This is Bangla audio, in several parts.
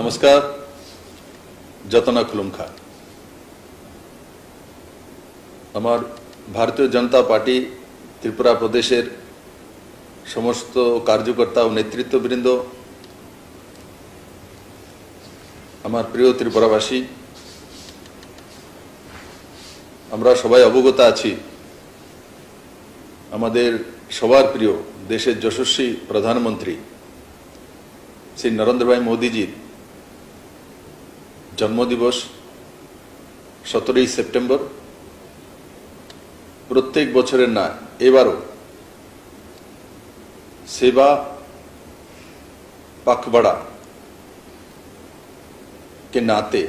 নমস্কার, যতনা খুলুমখা। আমার ভারতীয় জনতা পার্টি ত্রিপুরা প্রদেশের সমস্ত কার্যকর্তা ও নেতৃত্ববৃন্দ, আমার প্রিয় ত্রিপুরাবাসী, আমরা সবাই অবগত আছি, আমাদের সবার প্রিয় দেশের যশস্বী প্রধানমন্ত্রী শ্রী নরেন্দ্র ভাই মোদীজির জন্মদিবস সতেরোই সেপ্টেম্বর প্রত্যেক বছরের না এবারও সেবা पखवाड़ा के नाते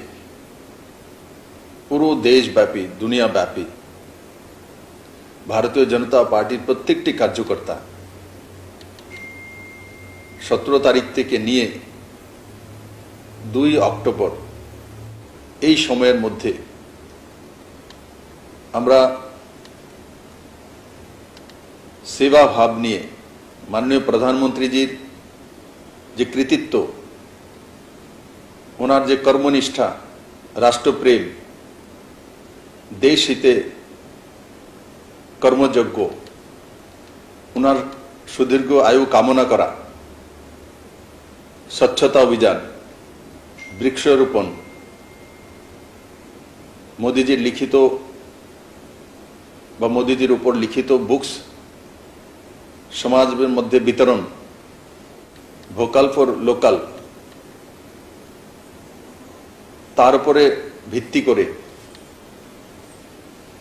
পুরো দেশব্যাপী দুনিয়াব্যাপী ভারতীয় জনতা পার্টির প্রত্যেকটি কার্যকর্তা সতেরো তারিখ থেকে নিয়ে দুই অক্টোবর এই সময়ের মধ্যে আমরা সেবা ভাব নিয়ে মাননীয় প্রধানমন্ত্রীজির যে কৃতিত্ব, ওনার যে কর্মনিষ্ঠা, রাষ্ট্রপ্রেম দেশ হিতে কর্মযোগ্য ওনার সুদীর্ঘ আয়ু কামনা করা, স্বচ্ছতা অভিযান, বৃক্ষরোপণ মোদিজির লিখিত বা মোদিজির উপর লিখিত বুকস সমাজের মধ্যে বিতরণ, ভোকাল ফর লোকাল, তার উপরে ভিত্তি করে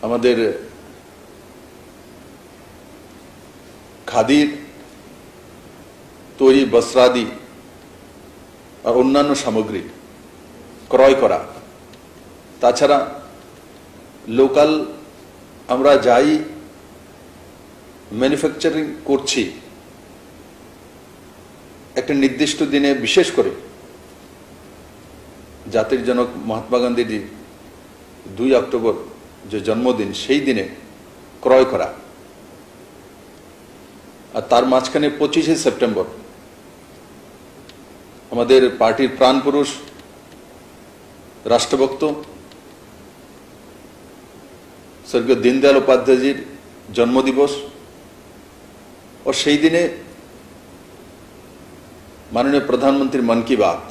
আমাদের খাদির তৈরি বস্ত্রাদি আর অন্যান্য সামগ্রী ক্রয় করা। তাছাড়া লোকাল আমরা যাই ম্যানুফ্যাকচারিং করছি, একটা নির্দিষ্ট দিনে বিশেষ করে জাতির জনক মহাত্মা গান্ধীর দুই অক্টোবর যে জন্মদিন, সেই দিনে ক্রয় করা। আর তার মাঝখানে পঁচিশে সেপ্টেম্বর আমাদের পার্টির প্রাণপুরুষ, রাষ্ট্রভক্ত স্বর্গীয় দীনদয়াল উপাধ্যায়জির জন্মদিবস। ও সেই দিনে মাননীয় প্রধানমন্ত্রীর মন কি বাত।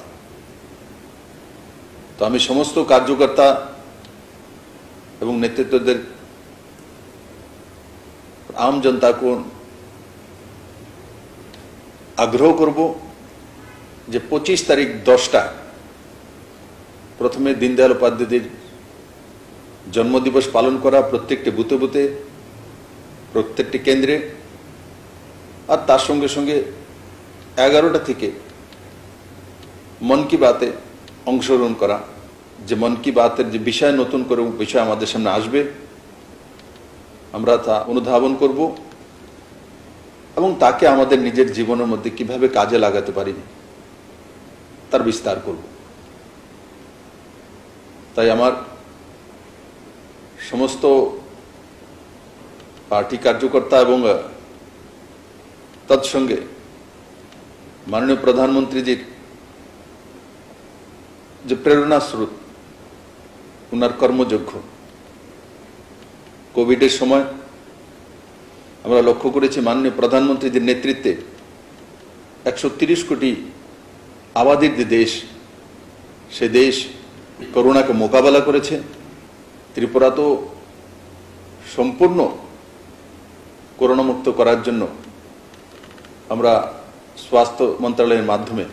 তো আমি সমস্ত কার্যকর্তা এবং নেতৃত্বদের, আম জনতাকে আগ্রহ করব যে পঁচিশ তারিখ দশটা প্রথমে দীনদয়াল উপাধ্যায়জির জন্মদিবস পালন করা প্রত্যেকটি বুথে বুথে, প্রত্যেকটি কেন্দ্রে, আর তার সঙ্গে সঙ্গে এগারোটা থেকে মন কি বাতে অংশগ্রহণ করা। যে মন কি বাতের যে বিষয় নতুন করে বিষয় আমাদের সামনে আসবে, আমরা তা অনুধাবন করব এবং তাকে আমাদের নিজের জীবনের মধ্যে কীভাবে কাজে লাগাতে পারি তার বিস্তার করব। তাই আমার সমস্ত পার্টি কার্যকর্তা এবং তৎসঙ্গে মাননীয় প্রধানমন্ত্রীজির যে প্রেরণা স্রোত উনার কর্মযোগ্য। কোভিডের সময় আমরা লক্ষ্য করেছি মাননীয় প্রধানমন্ত্রীদের নেতৃত্বে একশো কোটি আবাদির যে দেশ, সে দেশ করোনাকে মোকাবেলা করেছে। ত্রিপুরা তো সম্পূর্ণ করোনামুক্ত করার জন্য আমরা স্বাস্থ্য মন্ত্রণালয়ের মাধ্যমে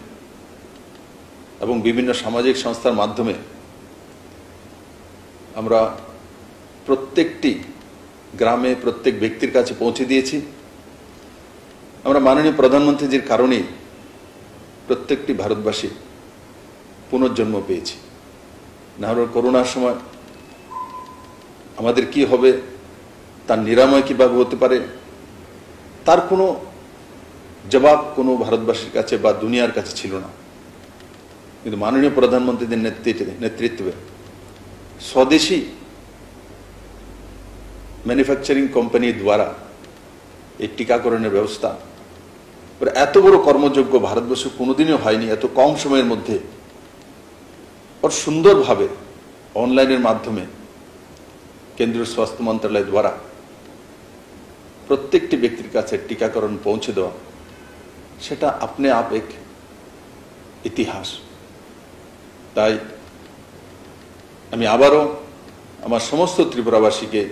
এবং বিভিন্ন সামাজিক সংস্থার মাধ্যমে আমরা প্রত্যেকটি গ্রামে প্রত্যেক ব্যক্তির কাছে পৌঁছে দিয়েছি। আমরা মাননীয় প্রধানমন্ত্রীজির কারণেই প্রত্যেকটি ভারতবাসী পুনর্জন্ম পেয়েছি। না হলে করোনার সময় আমাদের কি হবে? তার নিরাময় কীভাবে হতে পারে? তার কোনো জবাব কোনো ভারতবাসীর কাছে বা দুনিয়ার কাছে ছিল না। কিন্তু মাননীয় প্রধানমন্ত্রীদের নেতৃত্বে নেতৃত্বে স্বদেশী ম্যানুফ্যাকচারিং কোম্পানির দ্বারা এই টিকাকরণের ব্যবস্থা এত বড় কর্মযোগ্য ভারতবর্ষে কোনোদিনও হয়নি, এত কম সময়ের মধ্যে। ওর সুন্দরভাবে অনলাইনের মাধ্যমে কেন্দ্রীয় স্বাস্থ্য মন্ত্রণালয় দ্বারা প্রত্যেকটি ব্যক্তির কাছে টিকাকরণ পৌঁছে দেওয়া, সেটা আপনি আপ এক ইতিহাস। তাই আমি আবারও আমার সমস্ত ত্রিপুরাবাসীকে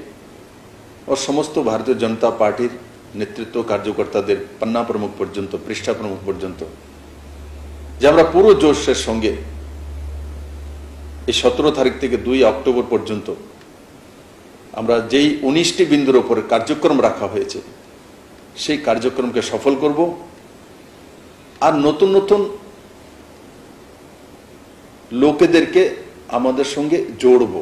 ও সমস্ত ভারতীয় জনতা পার্টির নেতৃত্ব কার্যকর্তাদের পান্না প্রমুখ পর্যন্ত, পৃষ্ঠা প্রমুখ পর্যন্ত, যে আমরা পুরো জোশের সঙ্গে এই সতেরো তারিখ থেকে দুই অক্টোবর পর্যন্ত আমরা যেই উনিশটি বিন্দুর ওপরে কার্যক্রম রাখা হয়েছে, সেই কার্যক্রমকে সফল করব। আর নতুন নতুন লোকেদেরকে আমাদের সঙ্গে জড়ব।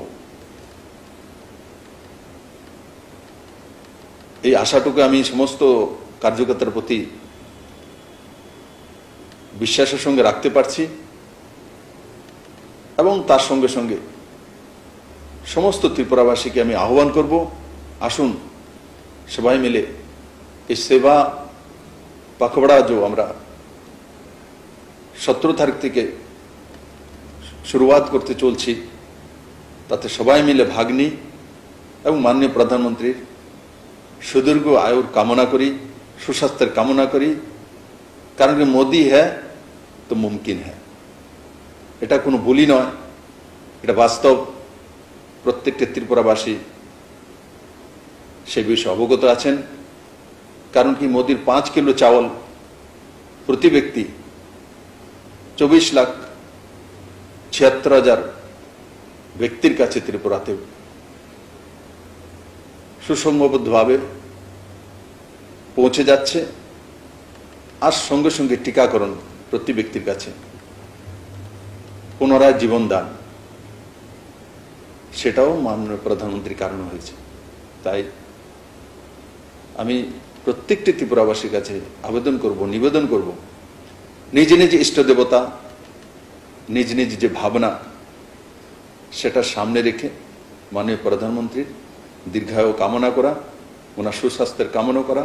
এই আশাটুকু আমি সমস্ত কার্যকর্তার প্রতি বিশ্বাসের সঙ্গে রাখতে পারছি এবং তার সঙ্গে সঙ্গে সমস্ত ত্রিপুরাবাসীকে আমি আহ্বান করব, আসুন সবাই মিলে এই সেবা পাখবড়া যে আমরা সতেরো তারিখ থেকে শুরুয়াত করতে চলছি, তাতে সবাই মিলে ভাগ নিই এবং মাননীয় প্রধানমন্ত্রীর সুদীর্ঘ আয়ুর কামনা করি, সুস্বাস্থ্যের কামনা করি। কারণ কি মোদি হ্যাঁ তো মুমকিন হ্যাঁ। এটা কোনো ভুলই নয়, এটা বাস্তব। প্রত্যেকটি ত্রিপুরাবাসী সে বিষয়ে অবগত আছেন। কারণ কি মোদির পাঁচ কিলো চাওয়াল প্রতি ব্যক্তি চব্বিশ লাখ ছিয়াত্তর হাজার ব্যক্তির কাছে ত্রিপুরাতে সুসংবদ্ধভাবে পৌঁছে যাচ্ছে আর সঙ্গে সঙ্গে টিকাকরণ প্রতি ব্যক্তির কাছে পুনরায় জীবনদান। সেটাও মাননীয় প্রধানমন্ত্রীর কারণ হয়েছে। তাই আমি প্রত্যেকটি ত্রিপুরাবাসীর কাছে আবেদন করব, নিবেদন করব। নিজ নিজ ইষ্ট দেবতা নিজ নিজ যে ভাবনা, সেটা সামনে রেখে মাননীয় প্রধানমন্ত্রীর দীর্ঘায়ু কামনা করা, ওনার সুস্বাস্থ্যের কামনা করা।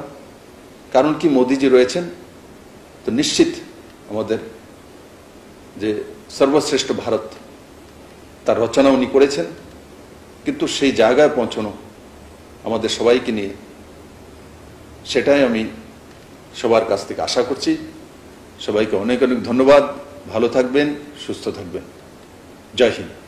কারণ কি মোদিজি রয়েছেন, তো নিশ্চিত আমাদের যে সর্বশ্রেষ্ঠ ভারত, তার রচনা উনি করেছেন। কিন্তু সেই জায়গায় পৌঁছানো আমাদের সবাইকে নিয়ে, সেটাই আমি সবার কাছ থেকে আশা করছি। সবাইকে অনেক অনেক ধন্যবাদ। ভালো থাকবেন, সুস্থ থাকবেন। জয় হিন্দ।